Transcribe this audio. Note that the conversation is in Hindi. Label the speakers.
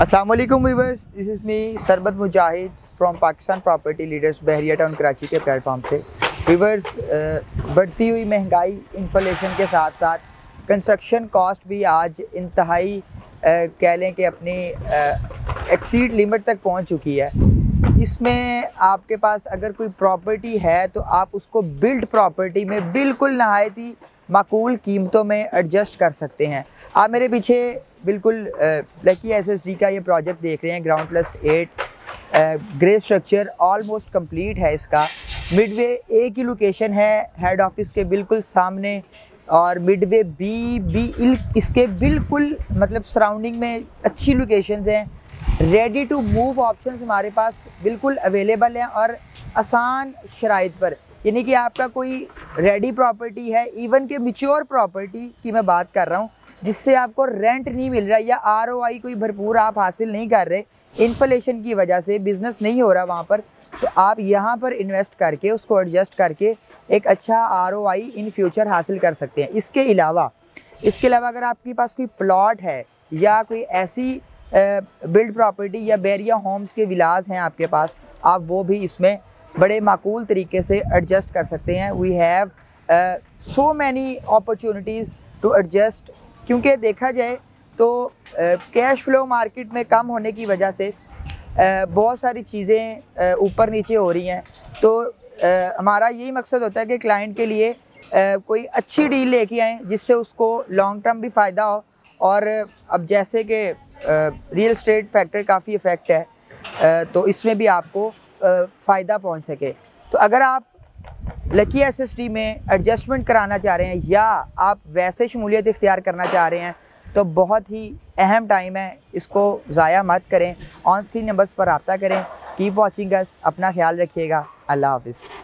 Speaker 1: Aslam viewers this is me Sarbat Mujahid from Pakistan property leaders Bahria town Karachi के प्लेटफॉर्म से। वीवर्स बढ़ती हुई महँगाई इन्फ्लेशन के साथ साथ कंस्ट्रक्शन कॉस्ट भी आज इंतहाई कह लें कि अपनी एक्सीड लिमिट तक पहुँच चुकी है। इसमें आपके पास अगर कोई प्रॉपर्टी है तो आप उसको बिल्ड प्रॉपर्टी में बिल्कुल नहायत ही माकूल कीमतों में एडजस्ट कर सकते हैं। आप मेरे पीछे बिल्कुल लकी एसएसडी का ये प्रोजेक्ट देख रहे हैं ground plus eight grey structure almost complete है इसका। मिडवे ए की लोकेशन है हेड ऑफ़िस के बिल्कुल सामने, और मिडवे बी बी इसके बिल्कुल मतलब सराउंडिंग में अच्छी लोकेशंस हैं। रेडी टू मूव ऑप्शन हमारे पास बिल्कुल अवेलेबल हैं और आसान शराइ पर। यानी कि आपका कोई रेडी प्रॉपर्टी है इवन के मिच्योर प्रॉपर्टी की मैं बात कर रहा हूँ, जिससे आपको रेंट नहीं मिल रहा या आरओआई कोई भरपूर आप हासिल नहीं कर रहे इन्फ्लेशन की वजह से बिज़नेस नहीं हो रहा वहाँ पर तो आप यहाँ पर इन्वेस्ट करके, उसको एडजस्ट करके एक अच्छा आरओआई इन फ्यूचर हासिल कर सकते हैं। इसके अलावा इसके अलावा अगर आपके पास कोई प्लॉट है या कोई ऐसी बिल्ड प्रॉपर्टी या बैरिया होम्स के विलाज हैं आपके पास, आप वो भी इसमें बड़े माकूल तरीके से एडजस्ट कर सकते हैं। We have so many opportunities to adjust क्योंकि देखा जाए तो कैश फ्लो मार्केट में कम होने की वजह से बहुत सारी चीज़ें ऊपर नीचे हो रही हैं। तो हमारा यही मकसद होता है कि क्लाइंट के लिए कोई अच्छी डील लेके आएँ, जिससे उसको लॉन्ग टर्म भी फ़ायदा हो। और अब जैसे कि रियल स्टेट फैक्टर काफ़ी इफ़ेक्ट है। तो इसमें भी आपको फ़ायदा पहुँच सके। तो अगर आप लकी एस में एडजस्टमेंट कराना चाह रहे हैं या आप वैसे शमूलियत इख्तियार करना चाह रहे हैं तो बहुत ही अहम टाइम है। इसको ज़ाया मत करें। ऑन स्क्रीन नंबर्स पर रबता करें। कीप वॉचिंग अस अपना ख्याल रखिएगा। अल्लाह हाफिज़।